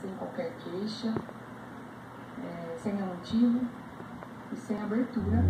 sem qualquer queixa, é, sem motivo e sem abertura.